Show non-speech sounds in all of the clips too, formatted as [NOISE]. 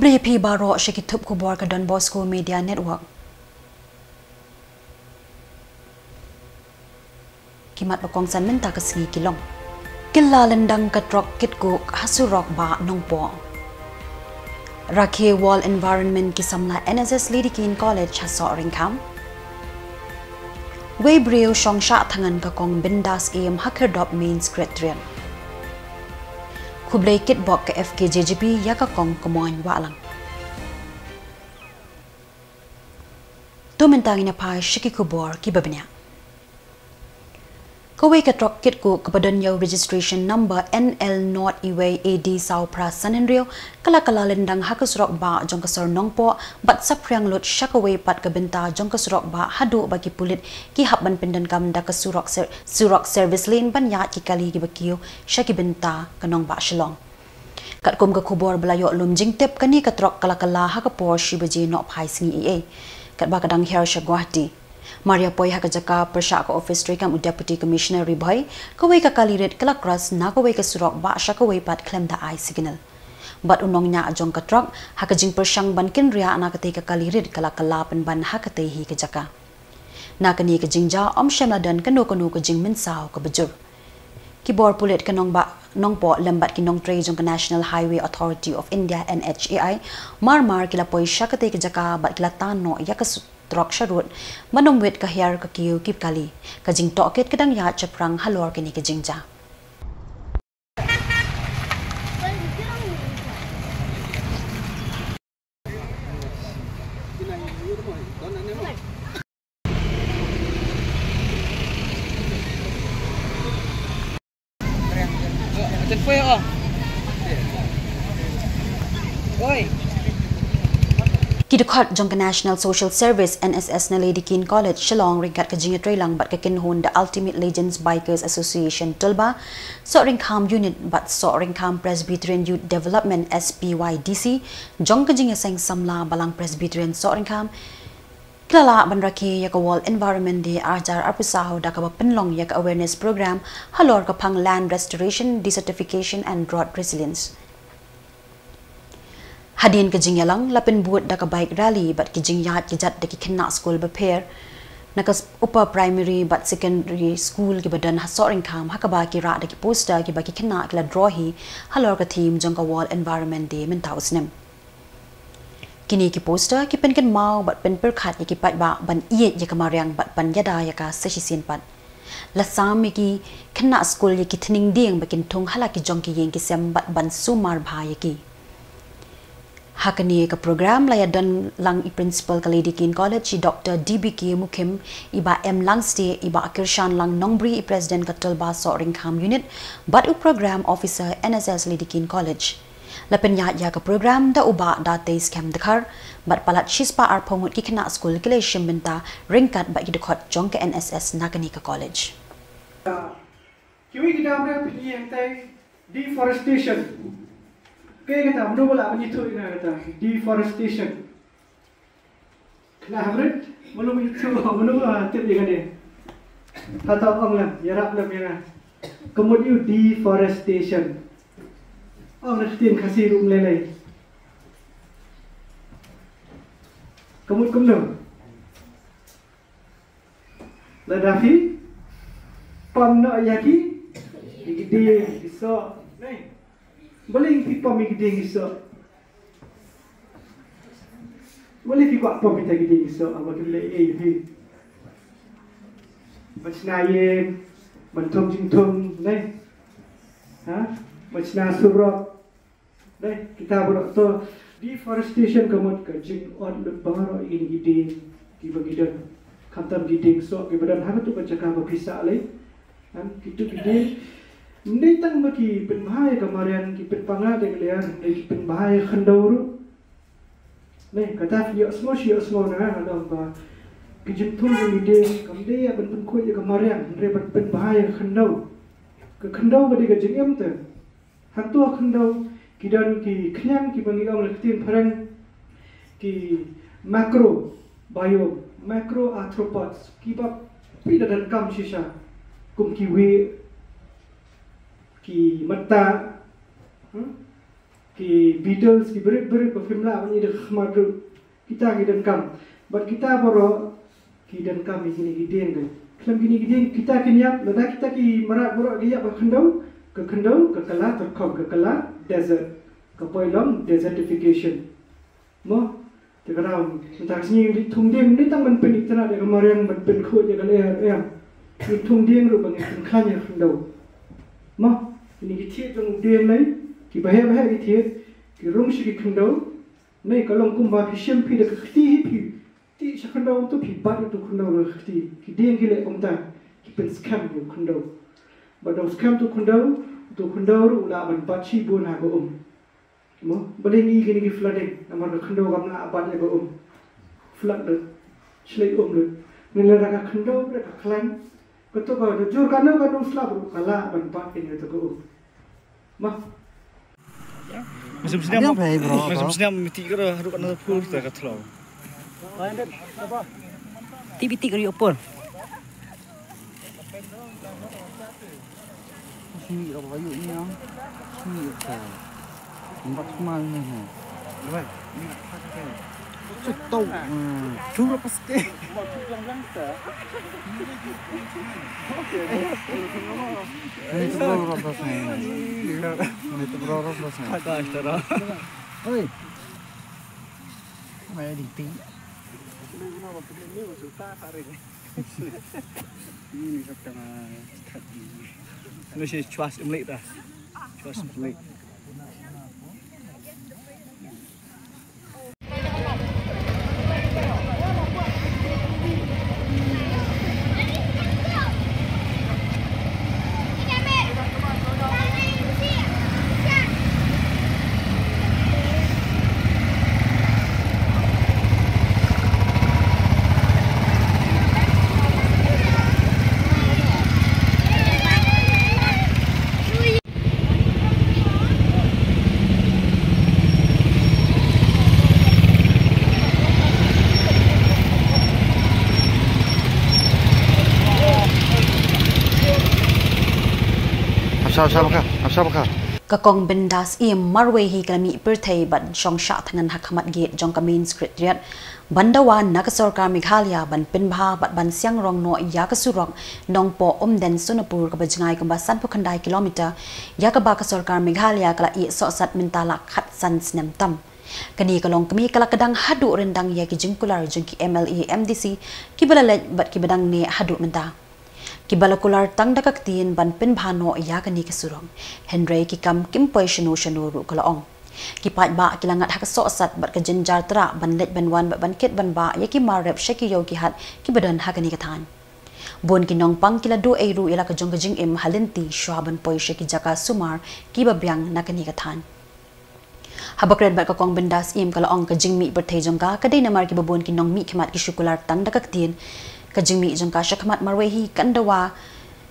บลีพีบารอชิกิทุบคูบวร์กันดอนบอสโกมีเดียเน็ตเวิร์กกิมัดประกองสันมินตากสงีกิลงกิลลาเลนดังกัดรอกกิดกุกฮัสุรอกบะนองปองรักเฮวอลแอนเวอร์นเมนกิสัำล่าเอเนก NSS ลีดิกินคอลเลจฮัสซอริงคัมเวบริโอชองชะทังันกะกองบินดัสเอมฮักเคอร์ดอบเมนสเกรเรียน Kublai kit bok ke FKJGP ya ka kong kumoan walang. Tu mentang ina pai shiki kubor ki babnya. Kawai ka trok kit ko registration number NL not iwe AD sau pra sanenrio kala kala lendang hakusrok ba jong kasar nongpo bat sapriang lut shakawai pat kabinta jong kasrok ba hadu bagi pulit ki habban pindan kam da kasurok ser, surok service lane ban ya ki kali ki bakiyo shaki binta kanong ba shalong kat kum ka kubor belayo lum jing tep kani ka trok kala kala hakapor shibaji no phai singi e kat ba kadang her shagwati Maria Poi ha kajaka persha ka office tree deputy commissioner ribhai kawai ka kaliret kala cross na kawai ka surok kawai pat claim da i signal. Bat unong nya ajong ka truck ha ka jing persyang ban kin ria na ka te ka ban ha ka te hi ka jaka. Na ka ni ka jing om shemla dan ka no ka ka jing min sao ka bajur ki bor pulet ka nong ba nong po lambat ki nong jong ka national highway authority of india nhai mar mar kila poi sha ka te ka jaka kila tan no ya ka trok sharut manom wet ka hiar ka kiu kip kali. Ka jing to ket kadang ya chaprang halor ke ni ka jing Kidukhat Jongka National Social Service NSS na Lady Kin College Shillong ringkat ka jinga trailang bat ka kinhun the Ultimate Legends Bikers Association Tulba so ringkam unit bat so ringkam Presbyterian Youth Development SPYDC Jongka jinga sang samla balang Presbyterian so ringkam Klala banraki yak wall environment di ajar arpusaho da ka penlong yak awareness program halor ka pang land restoration desertification and drought resilience Hadin ke jing yalang lapin buat da ka bike rally but ke jing yat ke jat da ki kena school ba pair upper primary but secondary school ki badan hasoring kam hakaba ki ra da ki poster ki ba ki kena kla draw hi halor ka team jong ka wall environment day min taus nem kini ki poster ki pen ken mau but pen per khat ki pat ba ban iye ya ka but ban yada ya ka sin pat. La sam ki kena school ye ki thning ding ba thong hala ki jong ki yeng ki sem bat ban sumar bha ye ki hakani ka program la dan lang i principal ka lady kin college dr dbk mukim iba m langste iba kirshan lang nongbri i president ka tolba so ringkham unit but u program officer nss lady kin college. Lapen ya ya ka program da uba da te scam dakhar but palat chispa ar phongut ki khna school kile shimbenta ringkat ba ki dekhot jong ka nss nakani ka college. Kiwi kita bre pini yang deforestation Kaya kata, mana pula menyitu ina kata, deforestation. Kena hamret, mana menyitu, mana pula tip dia kata. Kata orang lah, yarap lah merah. Kemudian deforestation. Orang Kristian kasih rum lelai. Kemudian kemudian. Ladafi, pam nak yaki, gede, besar, nih. Boleh pipa mi gede iso. Boleh pipa apa kita gede iso apa kita eh hi. Macna ye mentum jintum ne. Ha? Macna surok. Ne, kita buat tu deforestation kemud ke jing on le baro in gede di bagidan kantam gede iso ke badan ha tu baca ka bisa lai. Han kita gede Ndai tang bagi penbahaya kemarin ki penpanga de kliar de ki penbahaya khandauru ne kata fi asmo shi asmo na ada ba ki jintul ni de kam de ya ben ko ya kemarin re ben penbahaya khandau. Ke khandau bagi ke jingem te hantu khandau. Ki dan ki knyam ki bangi am lektin pharang ki macro bio macro arthropods. Ki ba dan kam shisha kum ki ki mata hmm? ki Beatles ki berit-berit ko film la ni de khmadru kita ki dan kam but kita boro ki dan kam ni ni gideng ke? Kelam gini gideng kita ki niap lada kita ki marak boro dia ba khendau ke khendau ke kala terkom ke kala desert. Ke poilom desertification. Mo te karau tak sini di tungdeng ni tang man penik tana de kemarin man pen kho je kale er ni tungdeng ru bang kin khanya khendau mo ini ki thiet jong deng lai ki bahe bahe ki thiet ki rung shi ki khendau nei ka long kum ba ki shem pi de ka khti hi pi ti sha khendau tu pi ba tu khendau ro khti ki deng ki le om ta ki pen scam ru khendau ba do scam tu khendau tu khendau ru la ban ba chi bu na go om mo bale ni ki ni ki flooding na ma khendau gam na ba ne go om flood de chlei om le ni la ka khendau re ka klan ko to ba do jur ka na ka no slap ru kala ban ba ki ni to go om ma Macam senyum Macam senyum mesti kira Harus kena full kita kat telau Tibi-tibi kari opor. Sini apa kayu ni ah? Sini apa? Empat semal ni Cetou. Hmm. Cuma pasti. Ini tu berapa pasang? Ini tu berapa pasang? Ada istara Oi. Mai di ting. Ini kata Ini sih cuas imlek dah Cuas imlek Kakong bendas i marwe hi kalami pirthei ban shong sha thangan hakamat ge jong ka main script riat bandawa sarkar meghalaya ban pinbha bat ban siang rong no ya ka surok sunapur ka bajngai ka basan pukhandai kilometer. Ya ka ba ka meghalaya kala i so sat mintala khat san snem tam. Kani kalong kami kala kadang hadu rendang ya ki jingkular jong ki MLE MDC ki balale bat ki badang ne hadu menta ki balakular tang dakak tin ban pin bhano ya kani ke surong henry ki kam kim poi shinu ru kala ong ki pat ba ki langat hak so sat bat ka jinjar tra ban let ban wan ban ket ban ba ya ki mar rep sheki yo ki hat ki badan ha kani ka than. Bon ki nong pang kila do ei ru ila ka jong jing im halinti shwaban poi sheki jaka sumar ki ba byang na kani ka than. Habakret ba ka kong bendas im kala ong ka jing mi ber thei jong ka ka dei na mar ki babon ki nong mi khmat ki shukular tang dakak tin kajing mi ka shakmat marwe hi kandawa.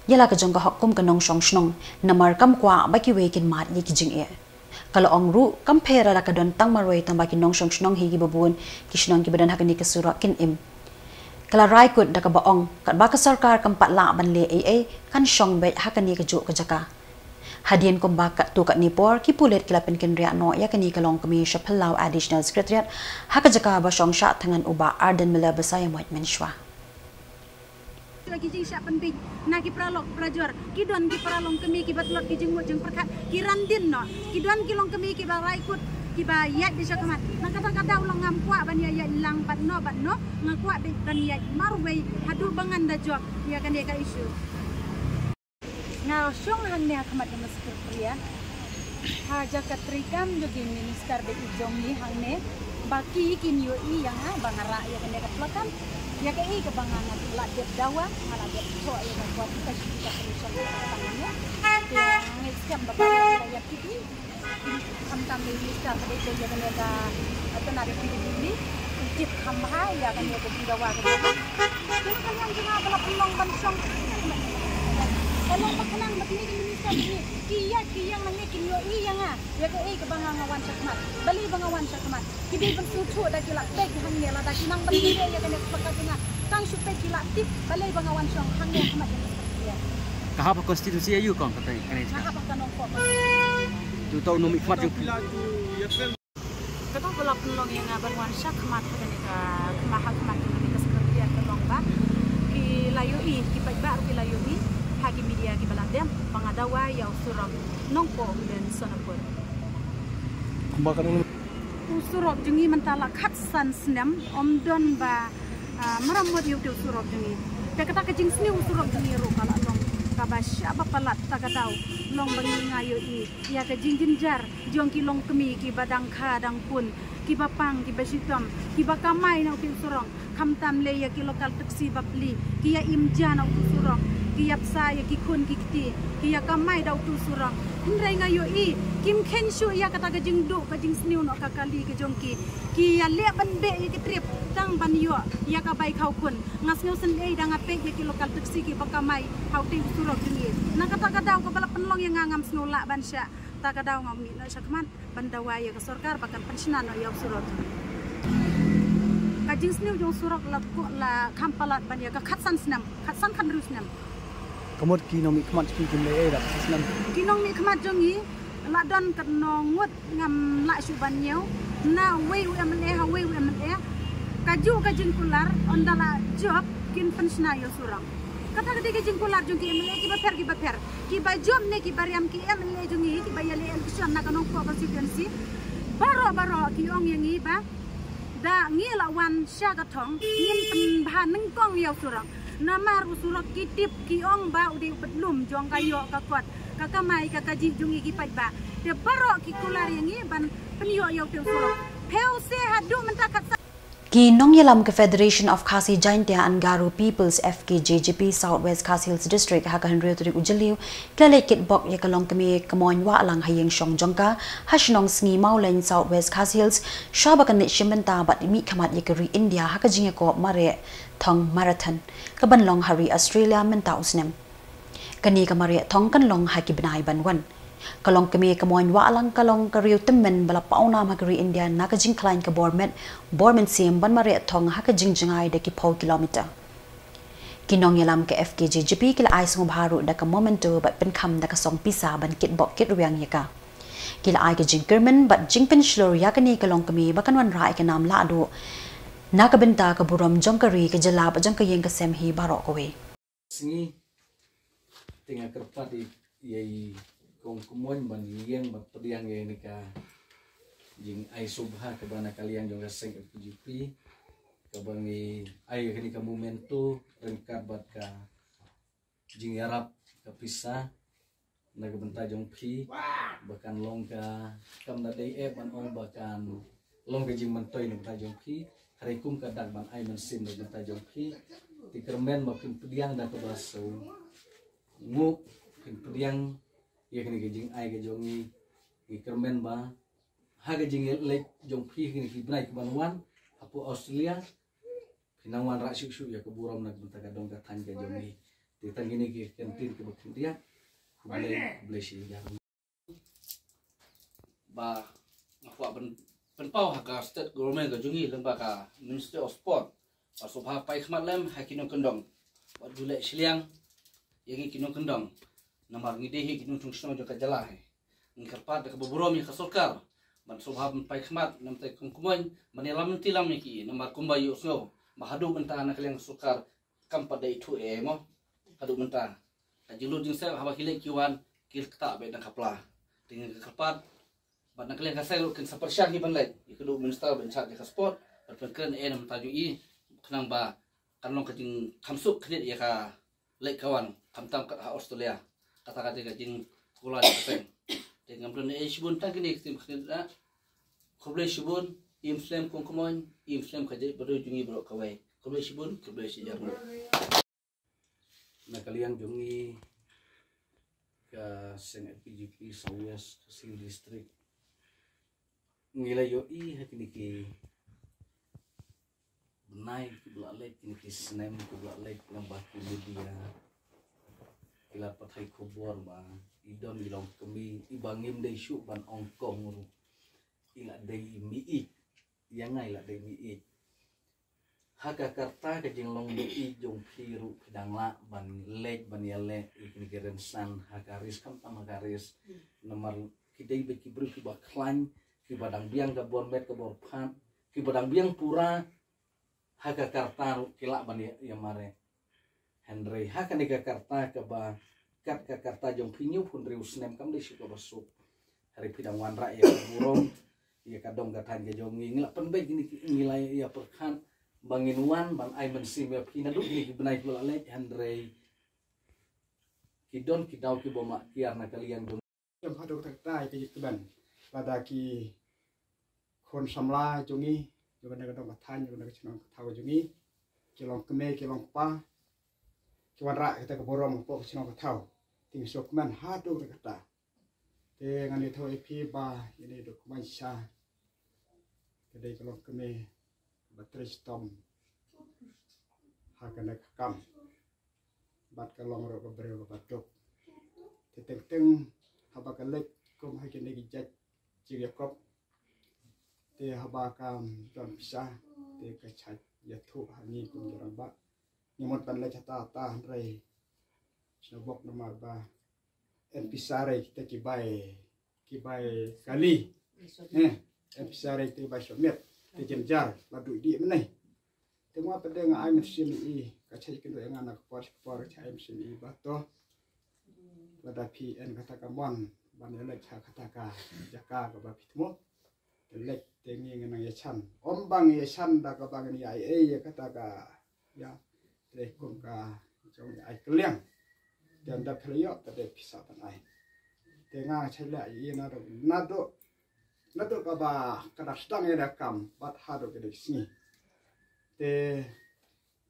Yala ka jong ka hokum ka nong shnong. Namar kam kwa ba ki we kin mat ye ki jing e kala ong ru kam phera la ka don tang marwe tang ba ki nong shong shnong hi gi babun ki shnong ki badan hakani ka sura kin im. Kala rai kut da ka ba ong ka ba ka sarkar kam pat la ban le e e kan shong be hakani ka ju ka jaka. Hadian kom ba ka tu ka ni por ki pulet kila pen kin ria no ya kani kalong kami shapallau additional secretariat haka jaka ba shong sha thangan uba arden mila basaya moit menshwa lagi jing siap penting. Na ki pralok prajuar ki don ki pralong kemi ki batlot ki jeng perkat. Ki randin no. Ki don ki long kemi ki ba raikut ki ba yat di sakamat na kadang kadang ulang ngam kwa ban ya ya lang bat no bat no. Ngakwa be ban ya marwe hadu bangan da jo ya kan dia ka isu. Ngau syong hang ne akamat mas pria. Ha jakat trikam jogi minister be ijong ni hang ne baki kin yo i yang ha bangara ya kan dia ka ya ke i ke bangana la dia dawa ala dia so ya kan buat kita kita perusahaan tangannya ya ngecam bapak ya kiki ham tam minister pada itu ya kan dia atau nari pilih pilih Jip hamba ya kan dia ke dawa ke Jangan kan yang jangan kalau pelong bansong kalau makanang matni di minister ni. Kia kia mangnya kinyo iya nga ya ke eh ke bang ngawan sakmat bali bang ngawan sakmat kibi bang sucu da kila tek hang ne la da kinang bali ya ya kene pakat nga kang supe kila tip bali bang ngawan song hang ne hamat ya Kahapa konstitusi ayu kong kata ini. nah apa kanong ko tu tahu nomik kemat jong Kata pula penolong yang berwan syak kemat pada ka kemah kemat yang kita sekalian penolong ba ki layu i ki pai ba ki layu i hagi media ki baladem pangadawa ya surang nongpo dan sonapur Kembangkan usurok jungi mentala khat san snam om don ba ah, meramot yu tu usurok jungi ka kata ka jing sni usurok jungi ro kala long ka ba sya ba palat ta long bangi ngayo i. Ya ka jing jinjar jong ki long kemi ki badang kha dang pun ki ba pang ki ba sitom ki ba kamai na usurong kam tam le ya ki lokal taksi ba pli ki ya imja na uti usurong ki yap sa ya ki kun ki kti ki ya kamai da uti usurong Hindray ngayo i kim ken shu ya kata ka jing do ka jing sniu no ka kali ka jong ki. Ki ya le ban be ya ki trip tang ban yo ya ka bai khau kun. Ngas ngeu sen ei dang ape ya ki lokal taksi ki baka mai hau ting surok jing ye na kata ka daw ka bala penlong yang ngam snu la ban sha ta ka daw ngam mi na syakman ban dawa ya ka sorkar bakan pensiunan no ya surok ka jing sniu jong surok la ko la kampalat ban ya ka khatsan snam khatsan kan ru snam Kamot ki nomik kemat ki jumlah eh dah senam. kinong mi khmat jongi la don kat nong ngut ngam la shu ban nyeu na wei u mle ha wei u mle ka ju ka jing kular on dala job kin pensna yo surang kata kata ke jing kular jongi mle ki ba fer ki ba fer ki ba job ne ki bariam ki mle jongi ki ba yale el kusan na kanong ko constituency baro baro ki ong yang i ba. Da ngi la wan thong ngin pen ba nang kong yo surang namar usurak kitip ki ong ba udi petlum jong kayo ka kwat kakamai ka kaji jungi ki pai ba. De baro ki kular yang ban penyo yo te usurak peu se hadu mentakat Ki Nong ke Federation of Khasi Jaintia and Garo Peoples FKJGP Southwest Khasi Hills District haka henry turi ujaliu klale kit bok ya kalong kemi kamoin wa alang hayeng shong jongka hashnong sngi maulain Southwest Khasi Hills shaba kan nit shimenta bat mi kamat ya keri India haka jinga ko mare thong marathon kaban long hari Australia menta usnem. Kani kamare thong kan long haki benai banwan kalong kami kamoin wa alang kalong kariu temen bala pauna magari india nakajing klein ka bormet bormen sim ban mare thong hakajing jingai de ki 4 kilometer kinong yalam ke fkj gp kila ai sung bharu da ka momento bat pen kham da ka song pisa ban kit bok kit riang yaka kila ai ka jing kermen bat jing pen shlor yakani kalong kami bakan wan rai ka nam la do nakabenta ka buram jongkari ka jala ba jongka yeng ka sem hi barok ko we singi tinga kerpat di yai kong kumoy ban yang ba pediang yai nika jing ai subha ke bana kalian jong seng PGP ke bangi ai kini ka momentu rengkat bat ka jing yarap ka pisa. Naga benta jong pi bahkan long ka kam da dai e ban ong bahkan long ka jing mentoy naga benta jong pi hari kum ka dak ban ai men sim naga benta jong pi ti kermen makin pediang da ke basu. Ngu kin pediang ya kini gejing ai ke jongi ki kermen ba. Ha gejing lek jong pi kini ki brai ke banwan apu australia. Pinangwan rak syuk syuk ya ke buram bentak ka dong ka tan ke jongi ti tang ini ki kentin ke bakin dia boleh boleh sih ya ba ngakwa ben ben pau haka state government ga jungi leng ba ka ministry of sport. Ba ba pai khmat lem ha kino kendong. Ba dule siliang yangi kino kendong namar ngide hi kino tung sno joka jala he ngkar pa de ka borom ya ka sorkar ban so ba pai khmat nam tai kum kumoy man lam ti lam ki. Namar kumba yu sno ba hadu benta na kaliang sorkar kam pa dai thu e mo hadu benta Kajilu jing saya hawa hilek kiwan kta be dan kapla. Dengan kekepat bat nak kalian kasai lu kin sapar syah ni ban lai ikudu minister ben chat ka sport berpikir eh nam taju i kenang ba kan long kajing kamsuk kredit ya ka lek kawan. Kamtam ka Australia kata [COUGHS] kata ka jing kula di kasai dengan bulan eh shibun tak kini kim kredit na koble shibun im slam kong kumon im slam kaje baru jungi bro kawai. Koble shibun koble shijar na kalian jongi ka seng PGP Southwest Kasing District ngila yo i hakini ki benai ki bela lek kini ki snem ki bela lek ng baki media kila patai kubor ba. Idon ilong kami ibangim dai syu ban ongkong ru ila dai mi i. Yang ngai la dai mi i. Haka karta ke jing long du i jong piru pedang la ban lek ban ya le ikni keren san haka ris kam tam haka ris nomor kidai be kibru ki ba klan ki badang biang ka bor met ka bor phan ki badang biang pura. Haka karta kila ban ya mare Henry hakan ika karta ka ba kat ka karta jong pinyu pun riu snem kam di shiko basuk hari pidang wan ra ya burung ya ka dong gatan ge jong ngi. Ngila pen Gini nilai ya perkan bangin wan bang ai men sim ya pina du gini benai kula le Henry. Kidon kidau ki boma kiar na kalian dong jom hado ka ta ai ke ban pada ki kon samla jong ngi. Jong na ka dong ka tan jong na ka chnon ka ta jong ngi ki long pa cuara kita ke borom po sino ke tau ting sokman ha do ke kata te ngani tau epi ba ini dokumen sya kedai kalau kami baterai stom hakana kam bat kalong ro ke breu batok te teng teng haba kalek kom hakene ki jat jiga kop te haba kam ton pisa te kachat yathu hani kum jarabak ba nyamot pan le chata ta re snobok nama ba en pisa re te ki bai ki bai kali. Eh en pisa re te bai somet te jem jar la du di menai te mo pa deng ai mesin i ka chai ke do ngana ko por por chai mesin i ba to pada PN kata kamon ban lek cha kata ka jaka ka ba pitmo. Lek tengi ngana ya chan om bang ya chan da ka bang ni e ya kata ka ya เรื่องการจงใจเลี้ยงเดินดับเพลียแต่เด็กพิสานไปแต่งานเฉลี่ยยีนั่นนั่นตัวนั่นตัวกับบากระสตังเอเดกำบัดฮาร์ดก็ได้สิแต่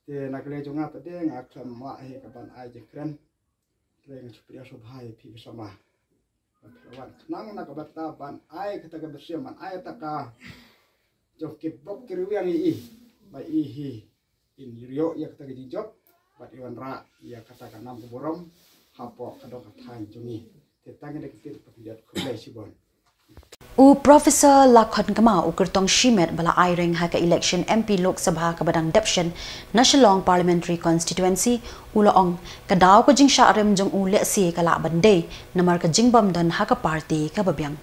แต่นักเรียนจงอาแต่เด็กงานคลำว่าเหตุกับบ้านไอจิกรันเรื่องชุดเรียนสบายพิพิสมาพระวันนั่งนักบัตตาบ้านไอขึ้นแต่กับเสียมันไอตะกาจงกิบบกกิริยังอีไปอีฮี in rio ya kata gaji job bat iwan ra ya kata kanam borom hapo kedok kathai jungi. Tetang de kitir patiat khulai sibon U Profesor Lakhon Kama ukur tong shimet bala ireng ha ka election MP Lok Sabha ka badang deption National Parliamentary Constituency ulaong ka daw ko jing sha rem jong u le si ka la bande namar ka jingbam don ha ka party ka babyang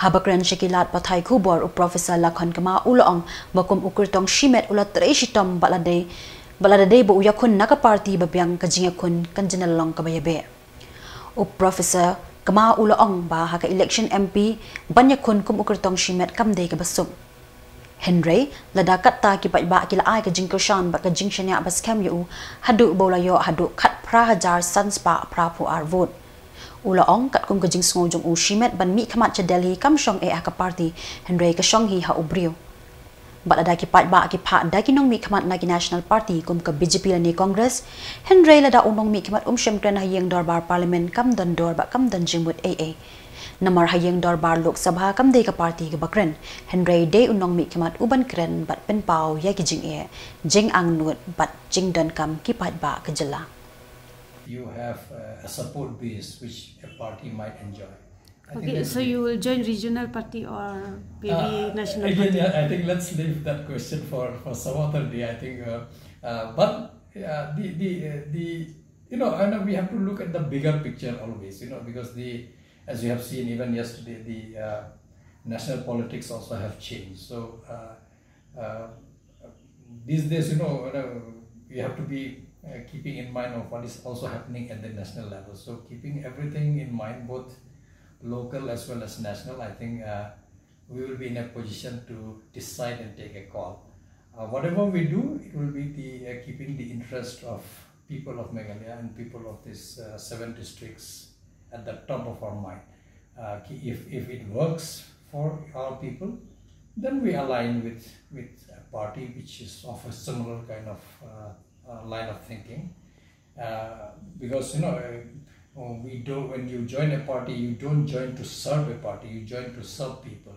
Habakran Shakilat Pathai Kubor u Professor Lakhon Kama uloong bakum ukurtong shimet ula tre shitom balade balade bo uyakun naka party babyang ka jingakun kanjinalong ka bayabe u Professor kama ulo ong ba ha ka election MP banya kun kum ukur tong shimet kam de ka basum Henry lada kat ta ki pai ba ki la ai ka jing shan ba ka jing shanya bas kam yu hadu bola yo hadu khat pra hajar sans pa pra pu ar vote ulo ong kat kum ka jing sngo jong u shimet ban mi khamat cha delhi kam shong e ka party. Henry ka shong hi ha ubrio bat ada ki pat ba ki pha da ki nong mi khamat na ki national party kum ka bjp la ni congress. Henry la da unong mi khamat um shem kren hayeng dorbar parliament kam dan dor ba kam dan jimut aa namar hayeng dorbar lok sabha kam de ka party ka bakren. Henry de unong mi khamat uban kren bat pen pau ya ki jing e. Jing ang nut bat jing dan kam ki pat ba ka jala you have a support base which a party might enjoy I okay, so you will join regional party or maybe uh, national again, party? Yeah, I think let's leave that question for, for some other day. I think, uh, uh, but the the uh, the you know, I know we have to look at the bigger picture always. You know, because the as you have seen even yesterday, the uh, national politics also have changed. So uh, these days, you know, you know, we have to be keeping in mind of what is also happening at the national level. So keeping everything in mind, both local as well as national, I think uh, we will be in a position to decide and take a call. Uh, whatever we do, it will be the uh, keeping the interest of people of Meghalaya and people of these uh, seven districts at the top of our mind. Uh, if, if it works for our people, then we align with, with a party which is of a similar kind of uh, line of thinking. because, you know, oh, we do when you join a party you don't join to serve a party you join to serve people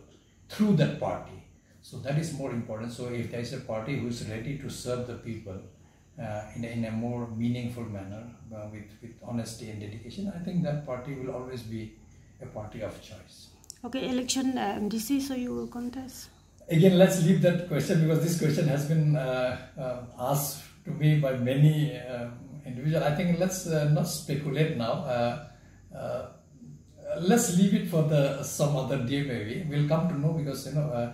through that party. So that is more important. So if there is a party who is ready to serve the people uh, in, a, in a more meaningful manner uh, with, with honesty and dedication i think that party will always be a party of choice. Okay election uh, mdc so you will contest? Again let's leave that question because this question has been uh, uh, asked to me by many um, individual. I think let's uh, not speculate now. Uh, uh, let's leave it for the some other day maybe. We'll come to know because you know uh,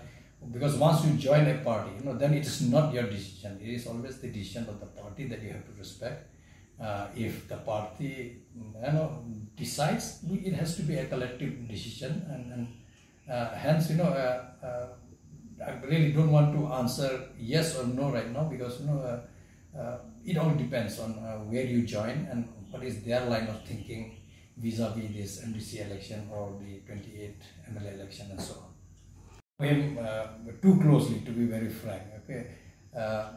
because once you join a party, you know, then it is not your decision. It is always the decision of the party that you have to respect. Uh, if the party you know decides, it has to be a collective decision, and, and uh, hence you know. Uh, uh, I really don't want to answer yes or no right now because you know uh, uh, it all depends on uh, where you join and what is their line of thinking vis-a-vis this MDC election or the 28 MLA election and so on. Him uh, too closely to be very frank. Okay, uh,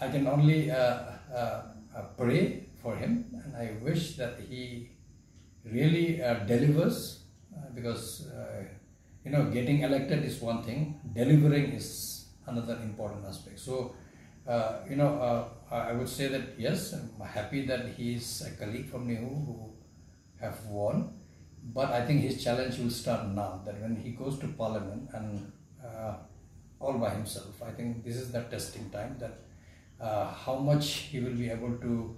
I can only uh, pray for him and I wish that he really delivers because you know, getting elected is one thing, delivering is another important aspect. So, uh, you know, uh, I would say that yes, I'm happy that he's a colleague from Nehu who have won, but I think his challenge will start now. That when he goes to Parliament and uh, all by himself, I think this is the testing time. That uh, how much he will be able to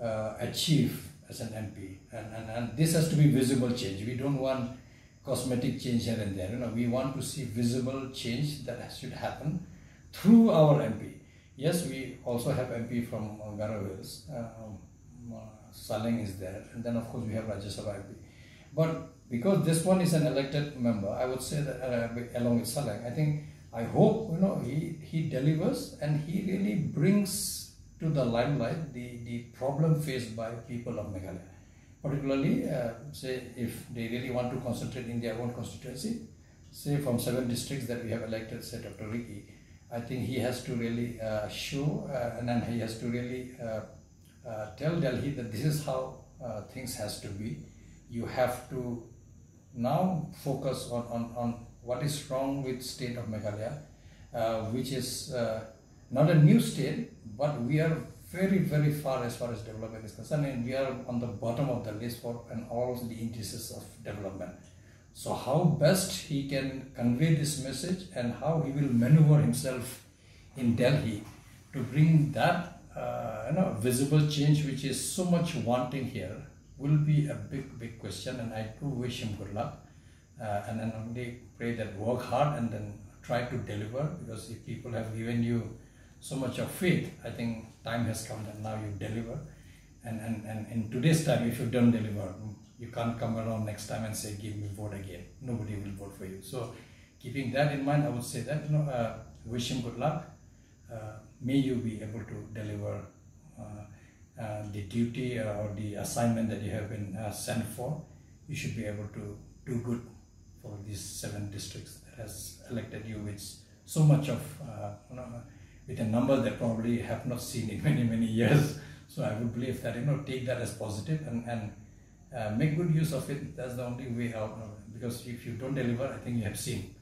uh, achieve as an MP, and, and and this has to be visible change. We don't want cosmetic change here and there. You know, we want to see visible change that should happen through our MP. Yes, we also have MP from uh. Um, uh, Saling is there, and then of course we have Rajya Sabha MP. But because this one is an elected member, I would say that uh, along with Saling, I think I hope you know he he delivers and he really brings to the limelight the the problem faced by people of Meghalaya particularly uh, say if they really want to concentrate in their own constituency, say from seven districts that we have elected, say Dr. Ricky, I think he has to really uh, show uh, and then he has to really uh, uh, tell Delhi that this is how uh, things has to be. You have to now focus on, on, on what is wrong with state of Meghalaya, which is not a new state, but we are very, very far as far as development is concerned, and we are on the bottom of the list for and all the indices of development. So how best he can convey this message and how he will maneuver himself in Delhi to bring that uh, you know visible change which is so much wanting here will be a big big question. And I do wish him good luck. Uh, and then only pray that work hard and then try to deliver. Because if people have given you so much of faith, I think time has come that now you deliver. And, and, and in today's time, if you don't deliver, you can't come around next time and say, give me vote again. Nobody will vote for you. So keeping that in mind, I would say that, you know, uh, wish him good luck. Uh, may you be able to deliver uh, uh the duty or the assignment that you have been uh, sent for. You should be able to do good for these seven districts that has elected you with so much of, uh, you know, with a number that probably have not seen in many, many years. So I would believe that, you know, take that as positive and, and uh, make good use of it. That's the only way out. Because if you don't deliver, I think you have seen.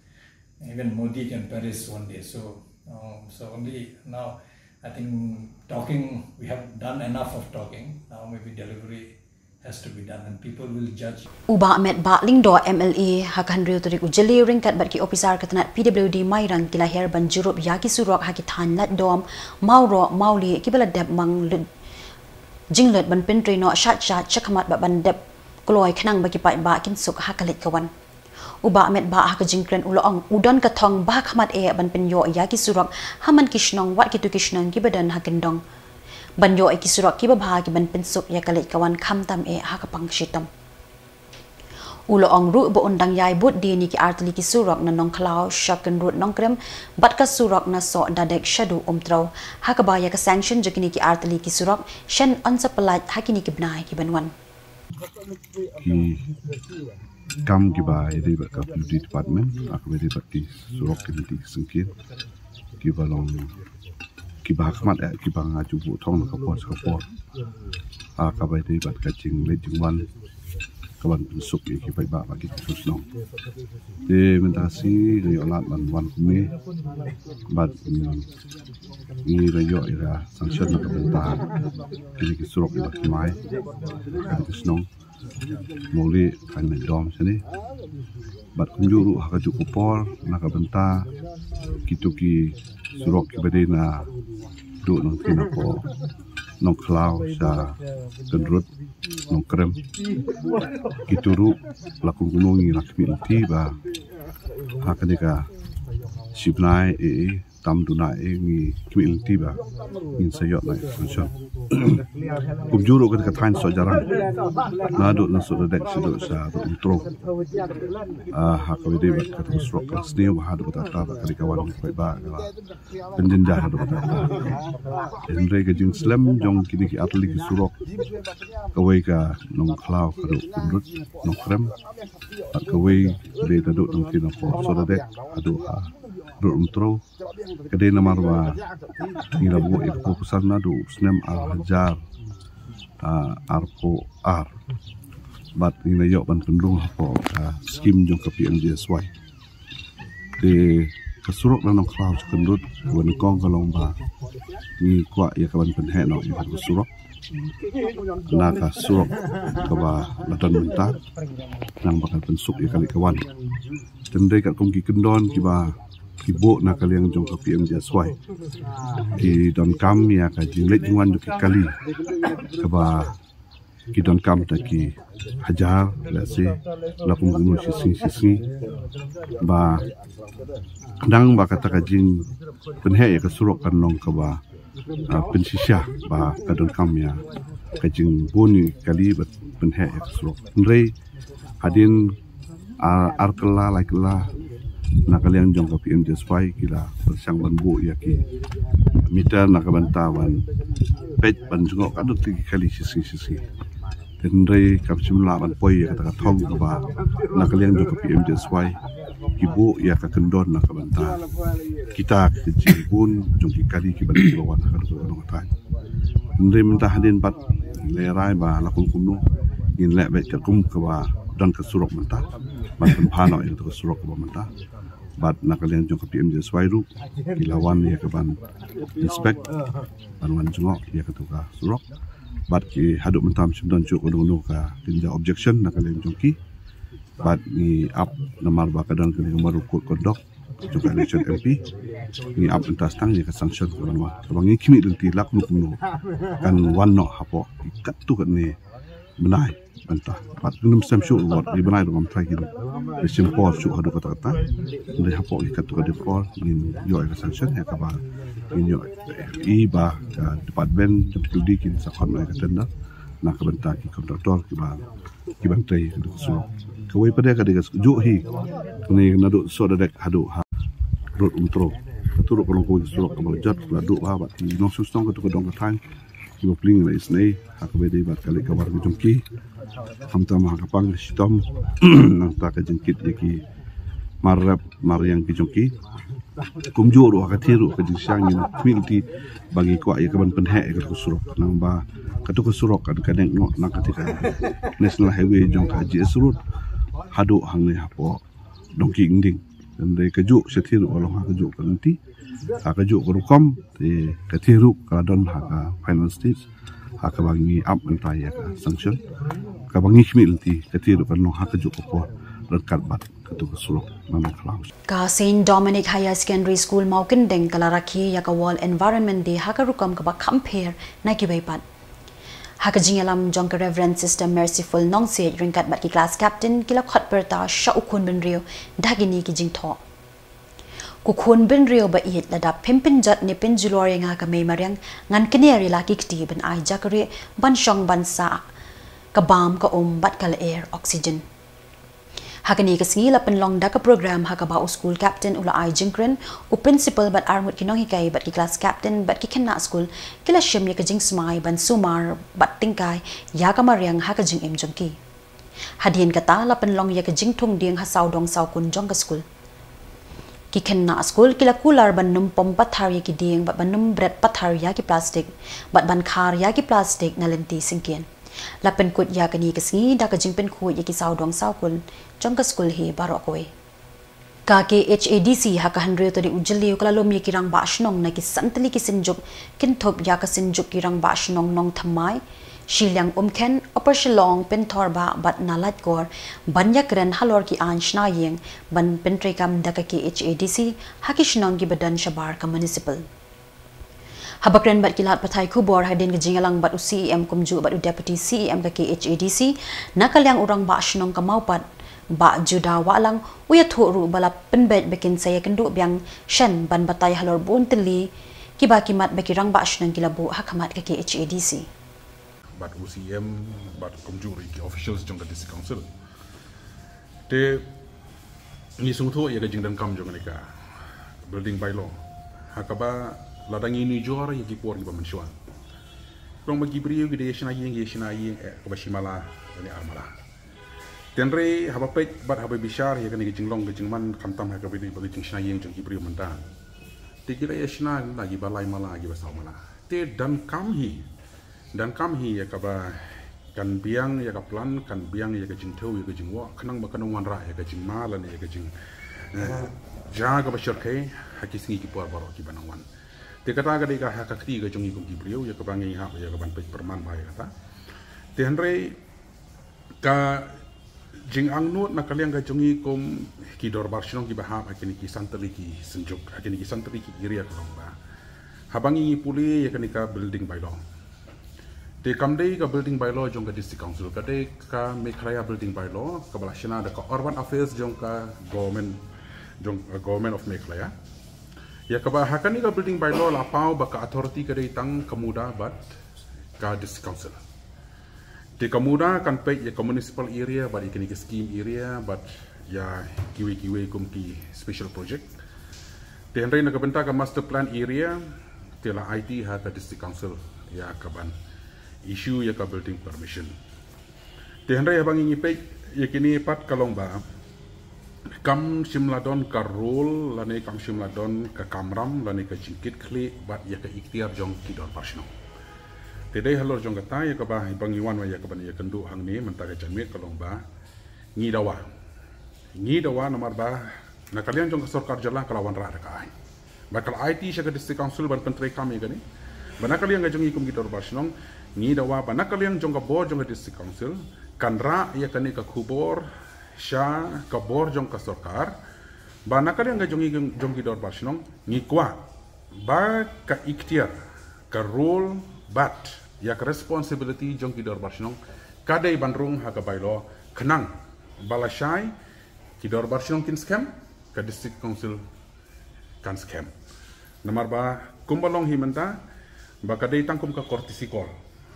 Even Modi can perish one day. So, um, so only now, I think talking, we have done enough of talking. Now maybe delivery has to be done and people will judge. Uba met ba lingdo MLA hakandriu turik ujeli ringkat bat ki officer katanat PWD mairang kila herban jurup yaki surok haki than lat dom mauro mauli kibala deb mang jinglet ban pentre no shat shat chakmat ba ban deb kloi khnang ba ki pai ba kin suk hakalit kawan uba met ba ha jingkren ulo ang udon ka thong ba khamat e ban pen yo yaki surok. Haman kishnong wat ki tu kishnong ki badan hakindong banyo ay kisurok ki babha ki ban pinsuk ya kalit kawan kham tam e ha kapang shitam ulo ong ru bo undang yai but di ni ki artli ki surok na nong klau shakan rut nong krem bat ka surok na so dadek shadu umtrau ha ka ba ya ka sanction jokini ki artli ki surok shen on sa palat ha ki bnai ki banwan ki kam ki ba ide ba ka beauty department ak be ba ki surok ki ni singkin ki balong ki ba khmat e ki ba nga chu bu thong ka po ka po a ka bai dei bat ka ching le ching wan ka ban suk ki ki bai ba ba ki su sno de men ta si ri ola ban wan ku me bat ni ra yo ira sang shat na ka ban ta ki ki su rok ba ki mai. Ka ki sno mo li kan me dom sani bat kum ju ru ha ka ju ku por na ka ban ta ki surok bai na du nang tina ko nong klau sa kendrut nong krem. Kituru lakun gunungi lakmi ti ba. Hakanika sibnai e tam dunai ngi kmi ti ba in sayot nai function kum juro ka ka tain so jarang. Na do na so dek si do sa do intro. A ha ka wede ba ka tus rock ka snew ha do ta ta ka ka wan ko ba ka pendin ja ha do ta en re ka jing slam jong kini ki atli ki surok. Ka we ka nong klau ka do kumrut nong krem. Ka we le ta do nong kino ko so dek adu ha do intro kedai nama marwa ila bu ikut pesan nadu snem al hajar uh, arpo ar bat ina yok ban pendung po uh, skim jong ke PMJSY di kesuruk nanong cloud kendut wan kong kalong ba ni kwa ya kawan penhe no i kesuruk? Na ka suruk ka ba latan mentah? Nang bakal pensuk ya kali kawan. Tendai kat kongki kendon ki ba ibu nak kali yang jong ke PMJSY di don kam ya ka jinglet jingwan ki kali. Ke ba ki don kam ta ki hajar la se la kum gunu si si si si. Ba dang ba kata ka jing pen he ya ka surok kan nong ke ba pen sisya ba ka don kam ya. Ka jing boni kali ba pen he ya ka surok rei. Hadin ar kala la kala nak kalian jong ke PM Jaspai kila bersang lembu ya ki. Mita nak bantawan. Pet ban jengok kadut tiga kali sisi sisi dan rei kap jumlah ban poi ya kata thong ke ba. Nak kalian jong ke PM Jaspai ibu ya ka kendon nak banta kita ke jibun jong ki kali ki ban bawa nak kadut orang tan rei minta hadin bat lerai ba lakun kunu in lek bet ke kum ke ba dan ke surok mentah. Ban tempano itu ke surok ke ba mentah bat nak kalian jong ke PMJ Swairu. Kilawan ya ke ban inspect ban wan jengok ya ke tuka surok bat ki haduk mentam simdon juk undung undung ka tinja objection nak kalian jong ki. Bat ni up namar ba kadang kali nomor kod kondok juga election MP ni up entas tang ya ke sanction ke banwa sebab ni kimi dun tilak nu kan wan no hapo kat tu ni benai. Bantah pat gunum sem shu lot di benai dong trai gitu. Di simpor shu hadu kata kata di hapo ikat tu kade por in yo ka sanction ya ka ba in yo i ba department jam di kin sa kon ka tenda nak ka bantah ki kontraktor ki ba ki bantai ka su ka wei pada ka digas ju hi. Ni nadu so da dek hadu ha rot umtro turuk kolong ko su ka ba jot la du ba ba ni no su stong ka tu dong tang ki ba pling la isnei ha ka be de ba kali ka war ki jumki ham ta ma kapang sitom. Nang ta ka ye ki marap mar yang ki jongki ju ru ka thiru ka sang ni milti bagi ko ye ka ban pen he ka surok nang ba ka tu ka surok ka ka deng no nang ka national highway jong ka ji surut hadu hang ni hapo dongki ngding. Dan dai ka ju se thiru olo ha ka ju ka ha ka ju ko kom te ka thiru ka don ha ka final stage. Ha ka bangi up entai ya ka sanction. Ka bangi khmil ti ka thiru ka no ha ka ju ko po rekat bat ketu kesulok nama klaus ka Saint Dominic Higher Secondary School maukin deng kalaraki ya ka wall environment day ha ka rukam ka ba compare na ki bai pat ha ka jingalam jong ka reverend sister merciful nong se ringkat bat ki class captain kila khat perta sha ukun ben rio dagini ki jing tho ku khun ben rio ba i la da pimpin jat ni pin julori nga ka mei mariang ngan kineri la ki kti ben ai jakare ban shong ban sa ka bam ka om bat kal air oxygen. Hakani ka singi lapan long da ka program ha ka ba school captain ula ai jingkren u principal bat armut ki nong hikai bat ki class captain bat ki kenna school kila shem ya ka jing smai ban sumar bat tingkai ya ka mariang ha ka jing em jong ki. Hadien kata lapan long ya ka jing thung ding ha sau dong sau kun jong ka school ki kenna school kila kular ban num pom pathar ya ki ding bat ban num bread pathar ya ki plastic bat ban khar ya ki plastic na lenti singkien lapan kut ya kani ka singi da ka jing pen khu ya ki sau dong sau kun jong ka school hi baro koi ka ke HADC ha ka hanre to di ujali kala lom ye kirang ba shnong na ki santali ki sinjuk kin thop ya ka sinjuk kirang ba shnong nong thamai shilyang umken upper shillong pen thorba bat nalat kor banya kren halor ki anshna yeng ban pen trekam da ka ke HADC ha ki shnong gi badan shabar ka municipal. Habakren bat kilat patai kubor hadin kejingalang bat UCEM kumju bat deputy CEM ke KHADC nakal yang orang ba shnong kamaupat ba juda walang uya thoru bala penbet bekin saya kenduk biang shen ban batai halor bun teli kiba kimat beki rang ba shnong kilabu hakamat ke KHADC bat UCM bat kumju ri officials jong district council te ni sung tho ya gajing dan kam jong nika building by law hakaba ladang ini juara yang kipor di pemensuan. Rong bagi beriu gede yesna yeng yesna yeng eh kebashimala ini armala. Tenre haba pet bat haba bishar ya kan gejing long gejing man kantam ha kabidi bagi jing shna yeng jeng kiberiu menta. Tikira yesna lagi balai mala lagi basau mala. Te dan kam hi dan kam hi ya kaba kan biang ya ka plan kan biang ya gejing tau ya gejing wa kanang bakanong wan ra ya gejing malan ya gejing jaga bashar kai hakisingi kipor baro ki banang wan. Dia kata agak dia hak kaki ke jungi kum kibriu ya kebangi hak ya keban pej perman bahaya kata. Dia henry ka jing ang nut nak kalian ke jungi kum ki dor barshong ki bahap akini ki santri ki senjuk akini ki santri ki iri ya kerong ba. Habangi puli ya kini ka building by law. Dia kamdei ka building by law jong ka district council kadai ka mekraya building by law ka balashina da ka urban affairs jong ka government jong government of mekraya. Ya kebahakan ni building by law lapau baka authority ke tang kemuda bat ka district council. Di kemuda kan pe ya ke municipal area bat ikini ke scheme area bat ya kiwi kiwi kum ki special project. Di hendai nak benta ke master plan area tela IT ke district council ya kaban issue ya ke building permission. Di hendai abang ini pe ya kini pat kalong ba. Kam simladon ka role lani kam simladon ka kamram lani ka jingkit kli bat ya ka ikhtiar jong kidor parsno. Tedai halor jong kata ya ka ba bang iwan wa ya ka ban ya kendu hang ni menta ka jamit kalong ba. Ngi dawa. Ngi dawa nomor ba na kalian jong ka sarkar jala kalawan ra ka ai. Bakal IT sya ka district council ban pentri kami gani bana kalian ga jong ikum kidor parsno ngi dawa bana kalian jong ka bo jong ka district council kan ra ya kani ka kubor sha ka bor jong ka sarkar ba na ka nga jong ki dor bashnong ni kwa ba ka ikhtiar ka role bat ya ka responsibility jong ki dor bashnong ka dai bandrung ha ka bailo khnang bala shai ki dor bashnong kin scam ka district council kan scam. Nomor ba kumbalong himanta ba ka dai tangkum ka kortisikol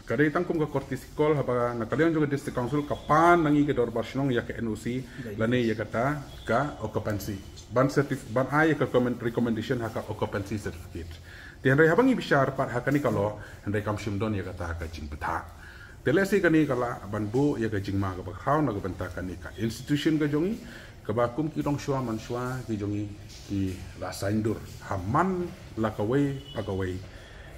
Kadai tangkum ke kortisikol apa nak kalian juga district council kapan nangi ke dor barsinong ya ke NOC lane ya kata ka occupancy. Ban certif ban ay ke recommendation haka occupancy certificate. Tian rai habangi bishar par haka ni kalau hendai kam shimdon ya kata haka jing betha telesi kani kala ban bu ya ke jing ma ka bakhau na ka benta kani ka institution ka jongi ka bakum ki dong shwa man shwa ki jongi ki la saindur. Haman la kawai pagawai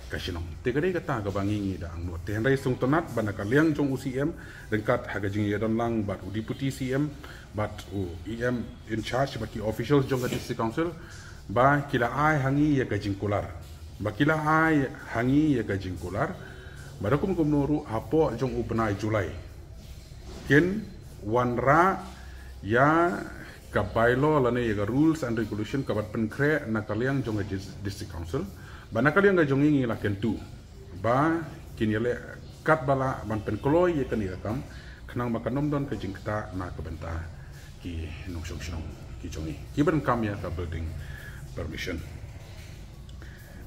kasinong. Tegari kata ka bangingi da ang nuat ten rai sung tonat bana ka liang jong UCM rengkat haga jing yadon lang bat u deputy CM bat u EM in charge ba ki officials jong ka district council ba kila ai hangi ya ka jing kular ba kila ai hangi ya ka jing kular ba kum noru apo jong u benai julai. Ken wanra ya ka bylaw lane ya ka rules and regulation ka bat penkre na kaliang jong ka district council Bana kali yang gajong ingi lah kentu. Ba kini le kat bala ban pen koloi ye kani rakam. Kenang makan nom don kajing kita na kebenta ki nong shong shong ki jongi. Ki ban kam ya ka building permission.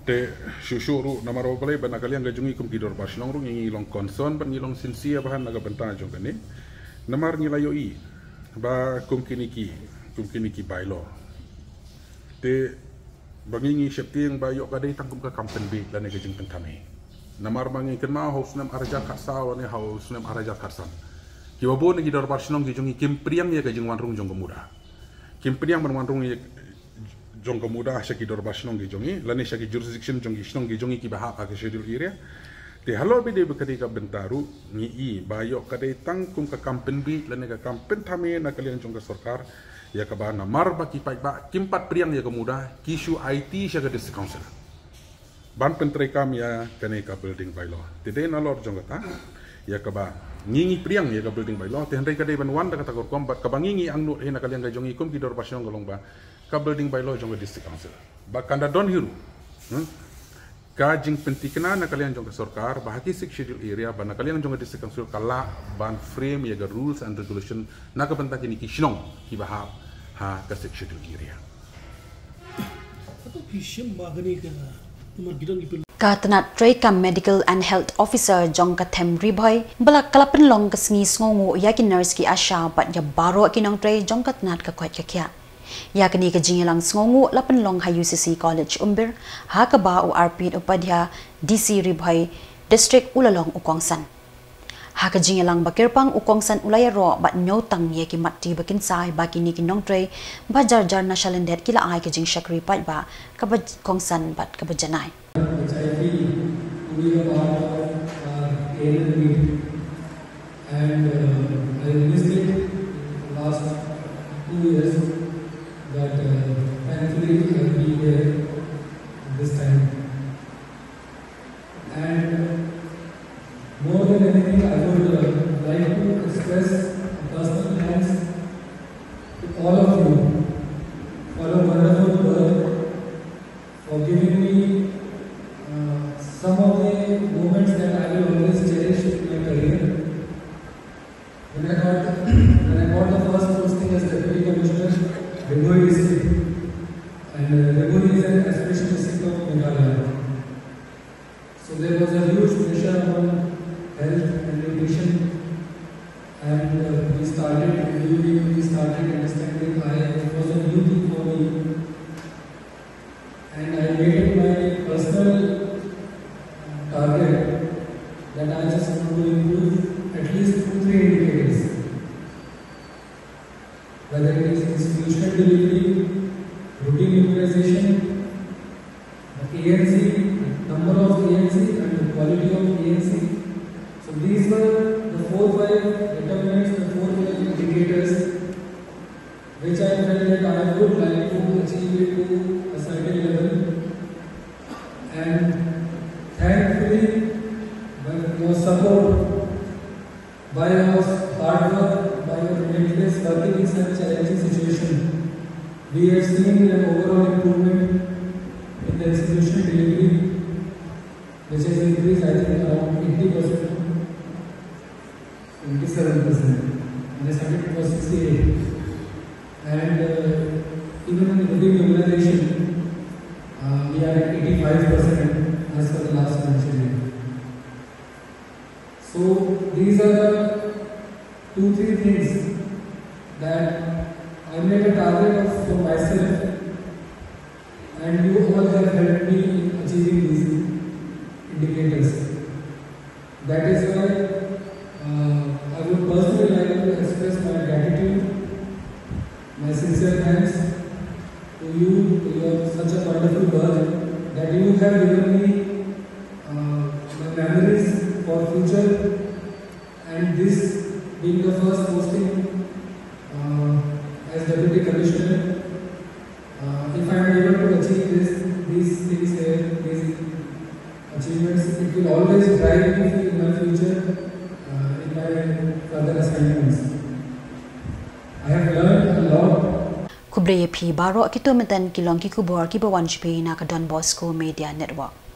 Te shushuru nama ro balai bana kali yang gajong ikum kidor pas long rung ingi long concern ban ngilong sinsia bahan naga benta jong kani. Namar ngilayo i ba kum kini ki kum kini ki bailo. Te bangingi syepti yang bayok kadai tangkum ke kampen bi dan ke jeng tentame namar bangi ken ma haus nam arja khatsa wa ne haus nam arja khatsan ki wabo ne gi dor barsinong gi jongi kim priang ye ke jeng wanrung jong kemuda kim priang ban wanrung ye jong kemuda sya ki dor barsinong gi jongi lane sya ki jurisdiction jong gi snong gi jongi ki baha ka schedule area. Te halo bi de bekati ka bentaru ni i bayok kadai tangkum ke kampen bi lane ke kampen tame na kalian jong ke sarkar ya ke bana mar ba ki pai ba priang ya kemuda kisu IT sya ke district council. Ban pentre kam ya kene ka building by law. Na lor jong kata ya ke ba ngingi priang ya ke building by law. Te hendai ka dei ban wan da kata kor kom ba ka bangingi ang nu hena kalian ga jongi kum ki dor pasyong golong ba. Ka building by law jong ke district council. Ba kanda don hiru hmm? Kajing pentikna na kalian jong sarkar bahagi six schedule area ba na kalian jong district council kala ban frame ya rules and regulation na ka pentak ini kishnong ki bahap ha ka six schedule area. Atau kisah magani ka umar gidang ipil Katanat Trade Kam Medical and Health Officer Jong Kathem Riboy balak kalapan long kasngi sngongu yakin nurse ki asha bat ya baro kinong Trade Jong Katnat ka kwat kakya. Ya kini ke jingilang sngongu lapan long ha UCC College Umbir ha ka ba u RP upadya DC Riboy District Ulalong Ukongsan. Ha ka jingilang bakirpang Ukongsan ulaya ro bat nyotang ye ki matti bakin sai ba kini kinong Trade ba jar jar na shalendet kila ai ke jing shakri pat ba ka ba kongsan bat ka ba janai. And uh, I missed it last two years, express personal thanks to all of you for your wonderful work, for giving me uh, some of the moments that two, three things that I made a target of for myself. And you Kubre phi baro kitu meten kilong ki ka Don Bosco Media Network